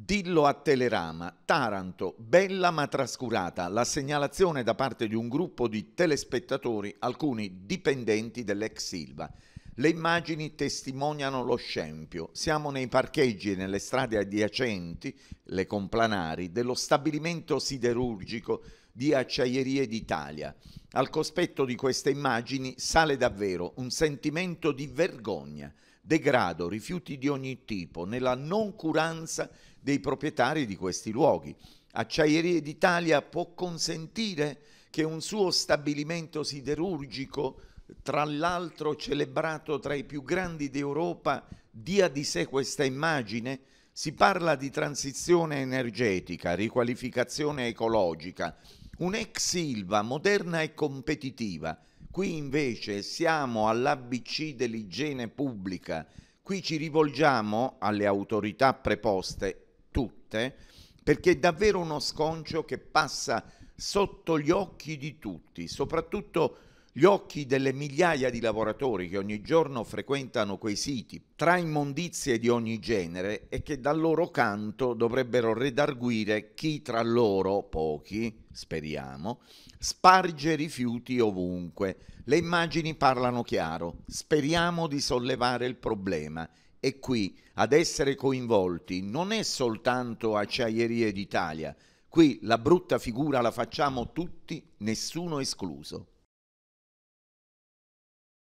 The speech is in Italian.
Dillo a Telerama, Taranto, bella ma trascurata, la segnalazione da parte di un gruppo di telespettatori, alcuni dipendenti dell'ex Silva. Le immagini testimoniano lo scempio. Siamo nei parcheggi e nelle strade adiacenti, le complanari, dello stabilimento siderurgico di Acciaierie d'Italia. Al cospetto di queste immagini sale davvero un sentimento di vergogna, degrado, rifiuti di ogni tipo, nella noncuranza dei proprietari di questi luoghi. Acciaierie d'Italia può consentire che un suo stabilimento siderurgico, tra l'altro celebrato tra i più grandi d'Europa, dia di sé questa immagine? Si parla di transizione energetica, riqualificazione ecologica, un'ex Silva moderna e competitiva. Qui invece siamo all'ABC dell'igiene pubblica, qui ci rivolgiamo alle autorità preposte tutte, perché è davvero uno sconcio che passa sotto gli occhi di tutti, soprattutto gli occhi delle migliaia di lavoratori che ogni giorno frequentano quei siti tra immondizie di ogni genere e che dal loro canto dovrebbero redarguire chi tra loro, pochi, speriamo, sparge rifiuti ovunque. Le immagini parlano chiaro, speriamo di sollevare il problema e qui ad essere coinvolti non è soltanto Acciaierie d'Italia, qui la brutta figura la facciamo tutti, nessuno escluso.